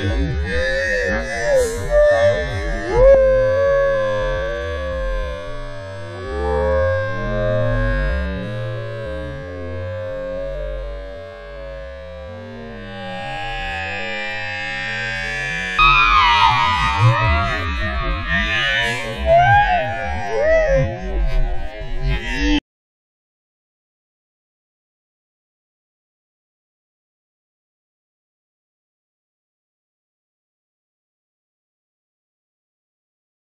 Yeah.